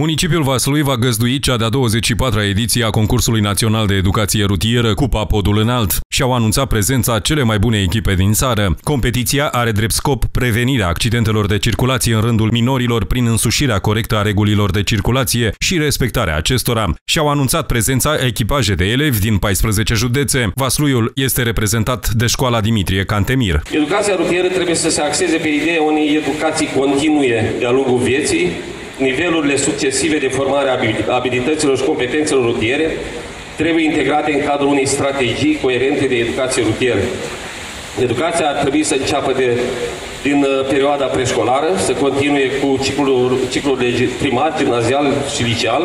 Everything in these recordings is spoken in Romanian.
Municipiul Vaslui va găzdui cea de-a 24-a ediție a concursului național de educație rutieră Cupa Podul Înalt și au anunțat prezența cele mai bune echipe din țară. Competiția are drept scop prevenirea accidentelor de circulație în rândul minorilor prin însușirea corectă a regulilor de circulație și respectarea acestora. Și au anunțat prezența echipaje de elevi din 14 județe. Vasluiul este reprezentat de școala Dimitrie Cantemir. Educația rutieră trebuie să se axeze pe ideea unei educații continue de-a lungul vieții, nivelurile succesive de formare a abilităților și competențelor rutiere trebuie integrate în cadrul unei strategii coerente de educație rutieră. Educația ar trebui să înceapă de, din uh, perioada preșcolară, să continue cu ciclul, ciclul de primar, gimnazial și liceal,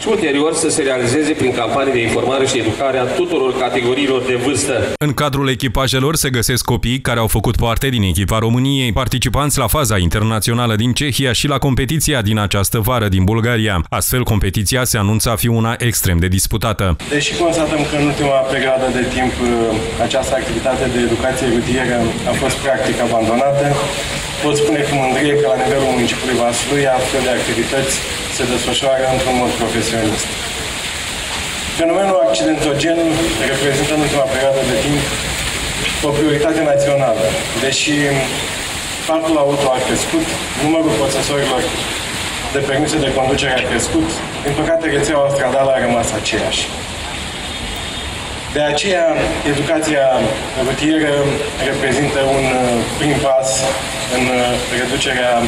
și ulterior să se realizeze prin campanii de informare și educare a tuturor categoriilor de vârstă. În cadrul echipajelor se găsesc copii care au făcut parte din echipa României, participanți la faza internațională din Cehia și la competiția din această vară din Bulgaria. Astfel, competiția se anunță a fi una extrem de disputată. Deși constatăm că în ultima perioadă de timp uh, această activitate de educație rutieră a fost practic abandonată, pot spune cu mândrie că la nivelul municipiului Vaslui astfel de activități se desfășoară într-un mod profesionist. Fenomenul accidentogen reprezintă în ultima perioadă de timp o prioritate națională, deși parcul auto a crescut, numărul procesorilor de permise de conducere a crescut, din păcate rețeaua stradală a rămas aceeași. De aceea, educația rutieră reprezintă un prim pas în reducerea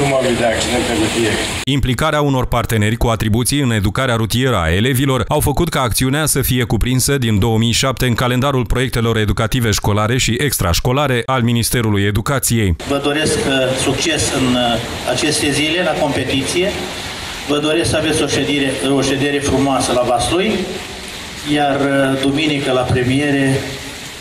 numărului de accidente rutiere. Implicarea unor parteneri cu atribuții în educarea rutieră a elevilor au făcut ca acțiunea să fie cuprinsă din 2007 în calendarul proiectelor educative școlare și extrașcolare al Ministerului Educației. Vă doresc uh, succes în uh, aceste zile la competiție. Vă doresc să aveți o ședere, o ședere frumoasă la Vaslui, iar uh, duminică la premiere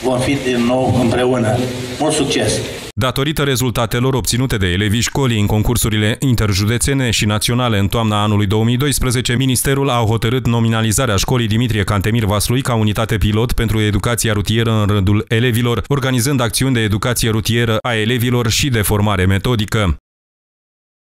vom fi din nou împreună. Mult succes! Datorită rezultatelor obținute de elevii școlii în concursurile interjudețene și naționale în toamna anului 2012, Ministerul a hotărât nominalizarea școlii Dimitrie Cantemir Vaslui ca unitate pilot pentru educația rutieră în rândul elevilor, organizând acțiuni de educație rutieră a elevilor și de formare metodică.